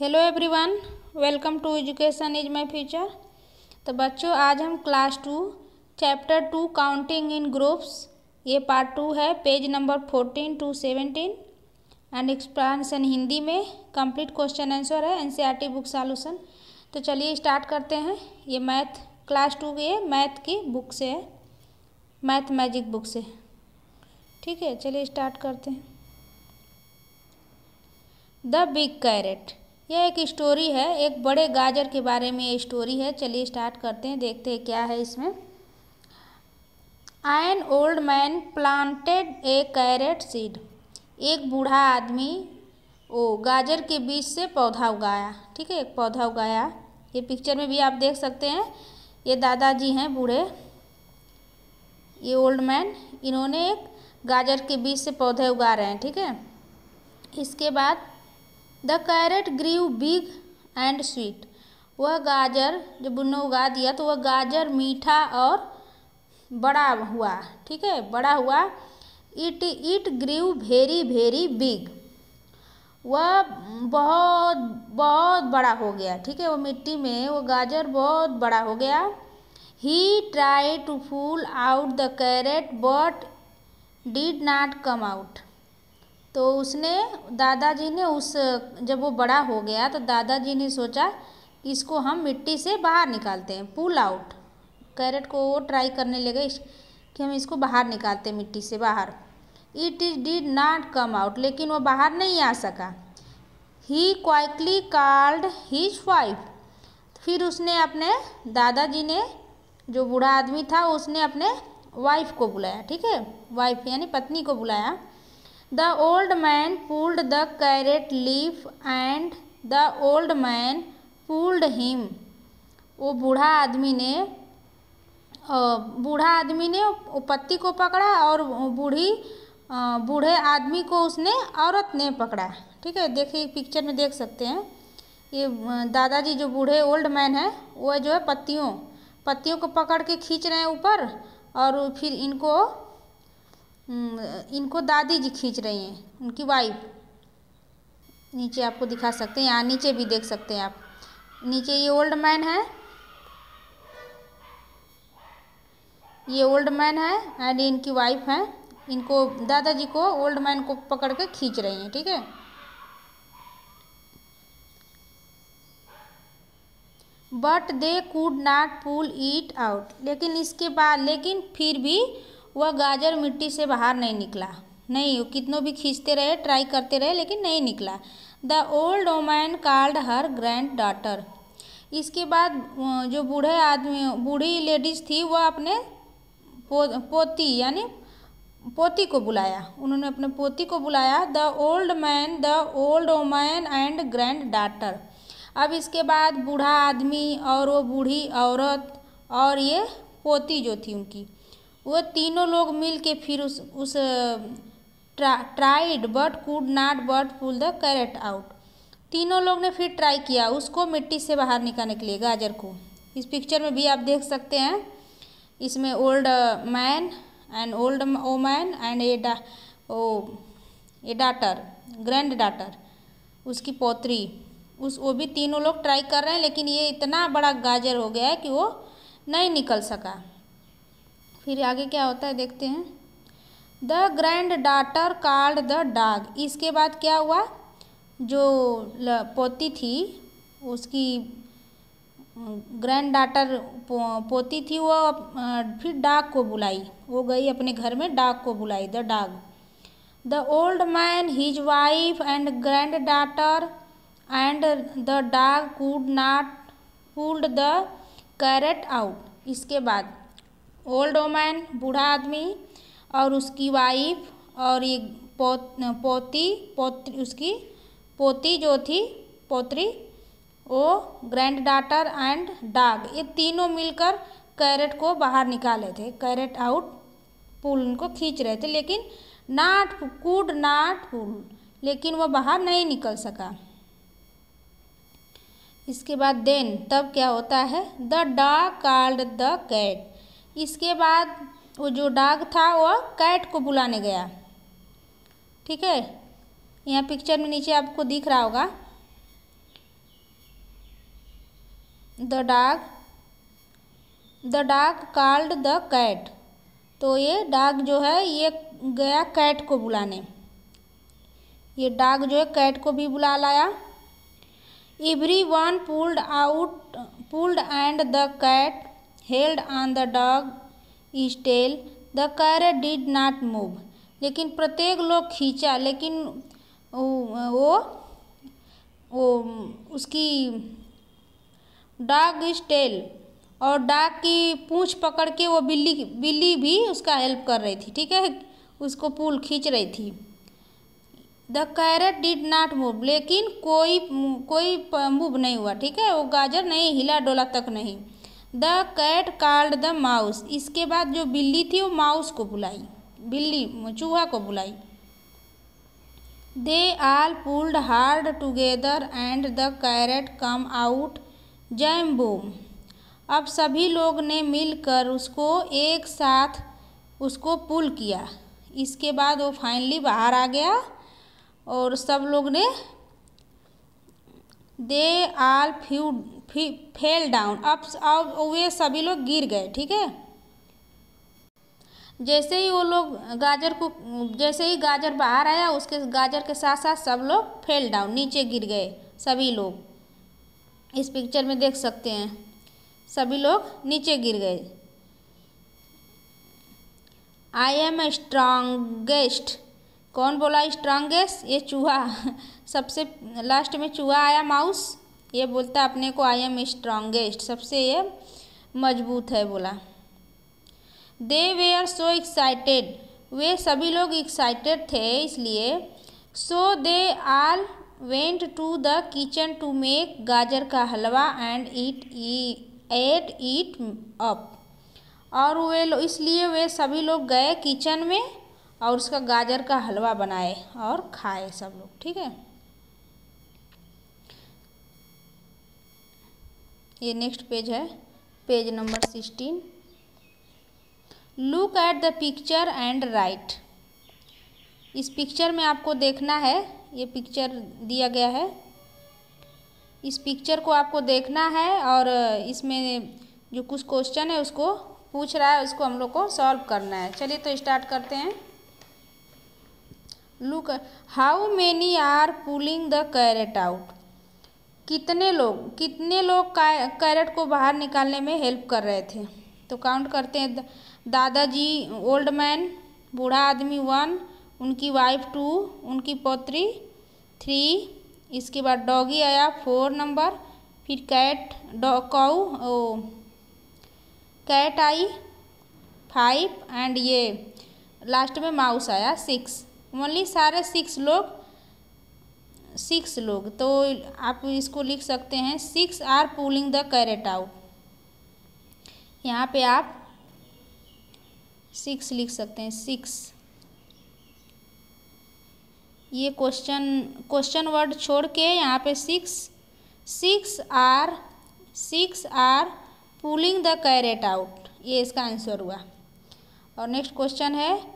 Hello everyone welcome to education is my future तो बच्चों, आज हम class two chapter two counting in groups ये पार्ट टू है page number fourteen to seventeen and explanation Hindi में complete question answer है NCERT book solution तो चलिए स्टार्ट करते हैं, ये मैथ क्लास टू की मैथ की बुक से है मैथ मैजिक बुक से. ठीक है, चलिए स्टार्ट करते हैं. द बिग कैरेट यह एक स्टोरी है, एक बड़े गाजर के बारे में ये स्टोरी है। चलिए स्टार्ट करते हैं, देखते हैं क्या है इसमें। An old man planted a carrot seed एक बूढ़ा आदमी, ओ, गाजर के बीज से पौधा उगाया। ठीक है एक पौधा उगाया। ये पिक्चर में भी आप देख सकते हैं। ये दादाजी हैं बूढ़े। ये ओल्ड मैन इन्होंने एक गाजर के बीज से पौधे उगा रहे हैं, ठीक है। इसके बाद the carrot grew big and sweet वह गाजर जब उन्होंने उगा दिया तो वह गाजर मीठा और बड़ा हुआ, ठीक है? बड़ा हुआ। It it grew very very big वह बहुत बहुत बड़ा हो गया, ठीक है? वो मिट्टी में वो गाजर बहुत बड़ा हो गया। He try to pull out the carrot but did not come out तो उसने, दादाजी ने उस, जब वो बड़ा हो गया तो दादाजी ने सोचा, इसको हम मिट्टी से बाहर निकालते हैं पुल आउट कैरेट को वो ट्राई करने लगे कि हम इसको बाहर निकालते हैं मिट्टी से बाहर. It is did not come out लेकिन वो बाहर नहीं आ सका. He quickly called his wife फिर उसने अपने दादाजी ने, जो बूढ़ा आदमी था, उसने अपने वाइफ को बुलाया, ठीक है? वाइफ यानी पत्नी को बुलाया. The old man pulled the carrot leaf and the old man pulled him वो बूढ़ा आदमी ने बूढ़ा आदमी ने पत्ती को पकड़ा और बूढ़ी बूढ़े आदमी को उसने औरत ने पकड़ा। ठीक है, देखिए पिक्चर में देख सकते हैं। ये दादाजी जो बूढ़े ओल्ड मैन है, वो जो है पत्तियों पत्तियों को पकड़ के खींच रहे हैं ऊपर और फिर इनको इनको दादी जी खींच रही हैं, उनकी वाइफ नीचे आपको दिखा सकते हैं, यहाँ नीचे भी देख सकते हैं आप। नीचे ये ओल्ड मैन है। ये ओल्ड मैन है एंड इनकी वाइफ है। इनको, दादाजी को ओल्ड मैन को पकड़ के खींच रही हैं, ठीक है? But they could naught pull it out लेकिन इसके बाद, लेकिन फिर भी वह गाजर मिट्टी से बाहर नहीं निकला। नहीं कितनों भी खींचते रहे ट्राई करते रहे लेकिन नहीं निकला। The old woman called her granddaughter इसके बाद जो बूढ़े आदमी बूढ़ी लेडीज़ थी वह अपने पो, पोती यानी पोती को बुलाया। उन्होंने अपने पोती को बुलाया the old man the old woman and granddaughter अब इसके बाद बूढ़ा आदमी और वो बूढ़ी औरत और ये पोती जो थी उनकी। वो तीनों लोग मिल के फिर उस उस ट्रा, tried but could not but pull the carrot out तीनों लोग ने फिर ट्राई किया उसको मिट्टी से बाहर निकालने के लिए गाजर को। इस पिक्चर में भी आप देख सकते हैं इसमें old man and old o man and a da o a daughter granddaughter उसकी पोत्री। उस वो भी तीनों लोग ट्राई कर रहे हैं लेकिन ये इतना बड़ा गाजर हो गया है कि वो नहीं निकल सका। फिर आगे क्या होता है देखते हैं। The granddaughter called the dog इसके बाद क्या हुआ? जो पोती थी, उसकी ग्रैंड डाटर पोती थी, वो फिर डाग को बुलाई। वो गई अपने घर में डाग को बुलाई the dog the old man his wife and granddaughter and the dog could not pulled the carrot out इसके बाद ओल्ड ओमैन बूढ़ा आदमी और उसकी वाइफ और ये पो, पोती पोत्री उसकी पोती जो थी पोत्री वो ग्रैंड डाटर एंड डाग ये तीनों मिलकर कैरेट को बाहर निकाले थे कैरेट आउट पुल उनको खींच रहे थे लेकिन नाट कूड नाट पुल लेकिन वो बाहर नहीं निकल सका। इसके बाद देन तब क्या होता है? The dog called the cat. इसके बाद वो जो डाग था वह कैट को बुलाने गया। ठीक है? यहाँ पिक्चर में नीचे आपको दिख रहा होगा। द डाग द डाग कॉल्ड द कैट तो ये डाग जो है, ये गया कैट को बुलाने। ये डाग जो है कैट को भी बुला लाया। Everyone pulled out pulled and the cat held on the dog is tail the carrot did not move लेकिन प्रत्येक लोग खींचा, लेकिन वो वो उसकी डॉग इज़ टेल और डॉग की पूँछ पकड़ के वो बिल्ली बिल्ली भी उसका हेल्प कर रही थी, ठीक है? उसको पुल खींच रही थी। The carrot did not move लेकिन कोई कोई मूव नहीं हुआ, ठीक है? वो गाजर नहीं, हिला डोला तक नहीं। The cat called the mouse इसके बाद जो बिल्ली थी, वो माउस को बुलाई। बिल्ली, चूहा को बुलाई। They all pulled hard together and the carrot come out jam boom अब सभी लोग ने मिलकर उसको एक साथ उसको पुल किया। इसके बाद वो फाइनली बाहर आ गया और सब लोग ने they all few fell down अब अब वे सभी लोग गिर गए, ठीक है? जैसे ही वो लोग गाजर को, जैसे ही गाजर बाहर आया, उसके गाजर के साथ साथ सब लोग फेल डाउन, नीचे गिर गए, सभी लोग। इस पिक्चर में देख सकते हैं, सभी लोग नीचे गिर गए। आई एम स्ट्रांगेस्ट कौन बोला स्ट्रांगेस्ट ये चूहा। सबसे लास्ट में चूहा आया माउस ये बोलता अपने को आई एम स्ट्रांगेस्ट सबसे ये मज़बूत है बोला। दे वे आर सो एक्साइटेड वे सभी लोग एक्साइटेड थे इसलिए। So they all went to the kitchen to make गाजर का halwa and eat ate eat up और वे इसलिए वे सभी लोग गए किचन में। और उसका गाजर का हलवा बनाए और खाए सब लोग, ठीक है? ये नेक्स्ट पेज है page number sixteen look at the picture and write इस पिक्चर में आपको देखना है, ये पिक्चर दिया गया है। इस पिक्चर को आपको देखना है और इसमें जो कुछ क्वेश्चन है उसको पूछ रहा है, उसको हम लोग को सॉल्व करना है। चलिए तो स्टार्ट करते हैं। Look how many are pulling the carrot out कितने लोग कितने लोग कैरेट को बाहर निकालने में हेल्प कर रहे थे? तो काउंट करते हैं, दादाजी ओल्ड मैन बूढ़ा आदमी वन उनकी वाइफ टू उनकी पौत्री थ्री इसके बाद डॉगी आया फोर नंबर फिर कैट काऊ ओ कैट आई फाइव एंड ये लास्ट में माउस आया सिक्स ओनली सारे सिक्स लोग सिक्स लोग तो आप इसको लिख सकते हैं six are pulling the carrot out यहाँ पे आप सिक्स लिख सकते हैं सिक्स ये क्वेश्चन क्वेश्चन वर्ड छोड़ के यहाँ पे six six are six are pulling the carrot out ये इसका आंसर हुआ. और नेक्स्ट क्वेश्चन है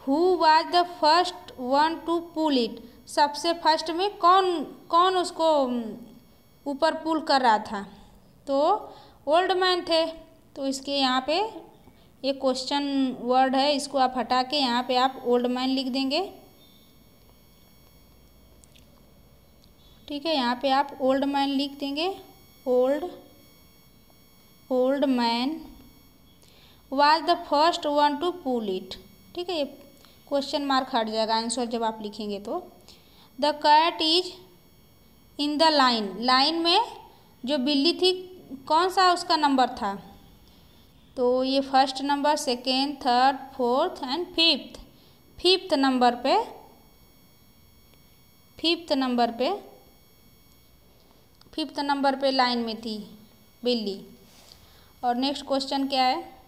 who was the first one to pull it सबसे फ़र्स्ट में कौन कौन उसको ऊपर पुल कर रहा था? तो ओल्ड मैन थे। तो इसके यहाँ पे ये क्वेश्चन वर्ड है। इसको आप हटा के यहाँ पे आप ओल्ड मैन लिख देंगे। ठीक है, यहाँ पे आप ओल्ड मैन लिख देंगे। Old old man was the first one to pull it ठीक है, ये क्वेश्चन मार्क हट जाएगा आंसर जब आप लिखेंगे तो। The cat is in the line line में जो बिल्ली थी, कौन सा उसका नंबर था? तो ये first number second third fourth and fifth fifth number पे फिफ्थ नंबर पे फिफ्थ नंबर पे लाइन में थी बिल्ली। और नेक्स्ट क्वेश्चन क्या है?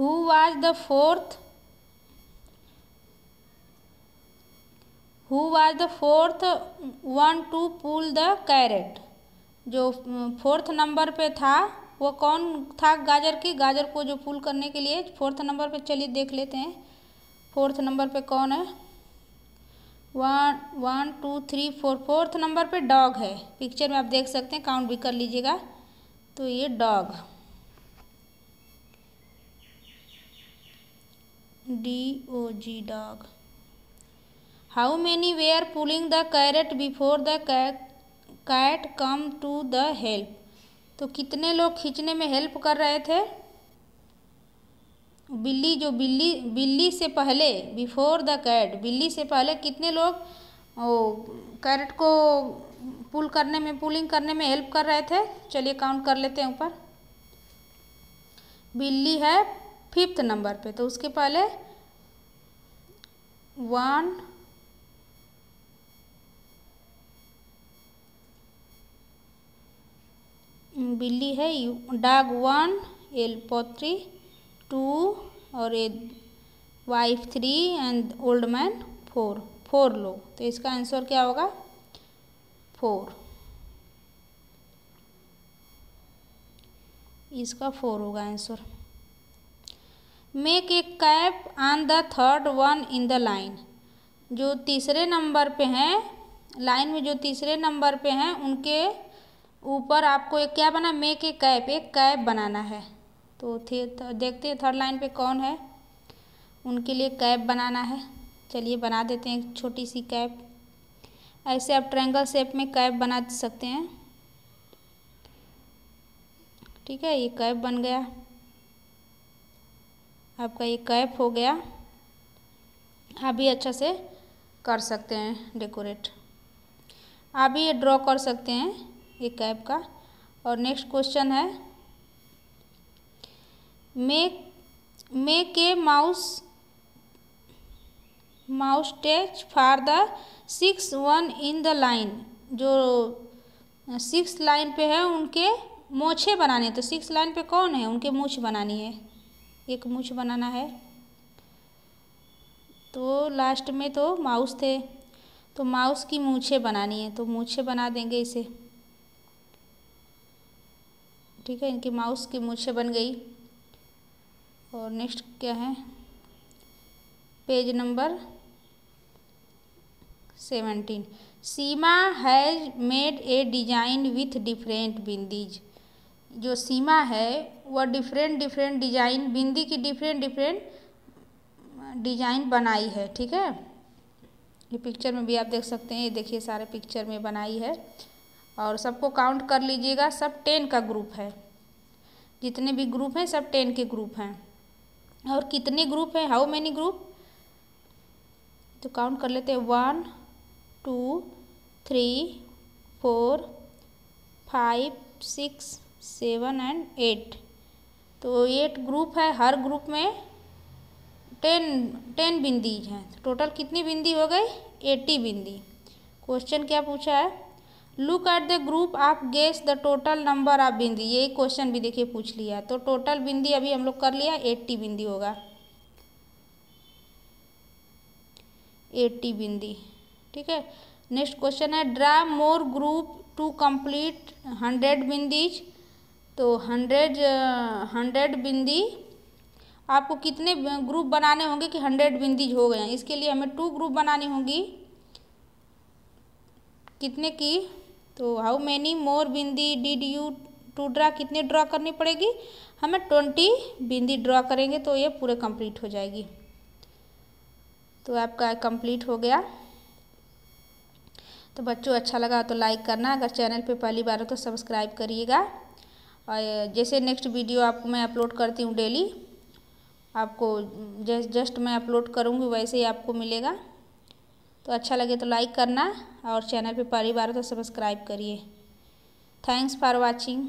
Who was the fourth? Who was the fourth one to pull the carrot? जो फोर्थ नंबर पे था, वो कौन था गाजर की? गाजर को जो पुल करने के लिए फोर्थ नंबर पे, चलिए देख लेते हैं। फोर्थ नंबर पे कौन है? One one two three four fourth number पे डॉग है। पिक्चर में आप देख सकते हैं काउंट भी कर लीजिएगा। तो ये dog D O G dog how many way are pulling the carrot before the cat come to the help तो कितने लोग खींचने में हेल्प कर रहे थे? बिल्ली जो बिल्ली बिल्ली से पहले बिफोर द कैट बिल्ली से पहले कितने लोग, ओ कैरेट को पुल करने में पुलिंग करने में हेल्प कर रहे थे? चलिए काउंट कर लेते हैं ऊपर। बिल्ली है फिफ्थ नंबर पे तो उसके पहले वन, बिल्ली है, डॉग वन, एल पोत्री, टू, और ए, wife three, and old man four four लोग। तो इसका आंसर क्या होगा? फोर। इसका फोर होगा answer. Make a cap on the third one in the line जो तीसरे नंबर पे हैं लाइन में जो तीसरे नंबर पे हैं, उनके ऊपर आपको एक क्या बना मेक ए कैप एक कैप बनाना है। तो थे देखते हैं थर्ड लाइन पे कौन है। उनके लिए कैप बनाना है। चलिए बना देते हैं एक छोटी सी कैप ऐसे आप ट्रायंगल शेप में कैप बना सकते हैं। ठीक है, ये कैप बन गया। आपका ये कैप हो गया। आप भी अच्छा से कर सकते हैं डेकोरेट। आप भी ये ड्रॉ कर सकते हैं ये कैप का। और नेक्स्ट क्वेश्चन है make make a mouse mouse touch for the six one in the line. जो सिक्स लाइन पे है, उनके मोछे बनाने तो सिक्स लाइन पे कौन है? उनके मूछ बनानी है। एक मूछ बनाना है। तो लास्ट में तो माउस थे। तो माउस की मूछे बनानी है। तो मूछे बना देंगे इसे। ठीक है, इनकी माउस की मूछे बन गई। और नेक्स्ट क्या है? Page number seventeen Seema has made a design with different bindis जो सीमा है, वह डिफरेंट डिफरेंट डिज़ाइन बिंदी की डिफरेंट डिफरेंट डिज़ाइन बनाई है, ठीक है? ये पिक्चर में भी आप देख सकते हैं, ये देखिए सारे पिक्चर में बनाई है। और सबको काउंट कर लीजिएगा, सब टेन का ग्रुप है। जितने भी ग्रुप हैं, सब टेन के ग्रुप हैं। और कितने ग्रुप हैं? हाउ मैनी ग्रुप तो काउंट कर लेते हैं। One two three four five six seven and eight. तो एट ग्रुप है, हर ग्रुप में टेन टेन बिंदीज हैं। तो टोटल कितनी बिंदी हो गई? एट्टी बिंदी। क्वेश्चन क्या पूछा है? लुक एट द ग्रुप, आप guess the total number of bindi. यही क्वेश्चन भी देखिए, पूछ लिया। तो टोटल बिंदी अभी हम लोग कर लिया एट्टी बिंदी होगा। एट्टी बिंदी। ठीक है? नेक्स्ट क्वेश्चन है, draw more group to complete hundred bindis. तो हंड्रेड हंड्रेड बिंदी, आपको कितने ग्रुप बनाने होंगे कि हंड्रेड बिंदीज हो गए हैं? इसके लिए हमें टू ग्रुप बनानी होंगी। कितने की? तो how many more bindi did you to draw कितने ड्रा करनी पड़ेगी? हमें ट्वेंटी बिंदी ड्रा करेंगे तो ये पूरे कंप्लीट हो जाएगी। तो आपका कंप्लीट हो गया। तो बच्चों अच्छा लगा तो लाइक करना। अगर चैनल पे पहली बार हो तो सब्सक्राइब करिएगा। और जैसे नेक्स्ट वीडियो आपको मैं अपलोड करती हूँ डेली आपको जस्ट जस्ट मैं अपलोड करूँगी वैसे ही आपको मिलेगा। तो अच्छा लगे तो लाइक करना और चैनल पे पहली बार तो सब्सक्राइब करिए। Thanks for watching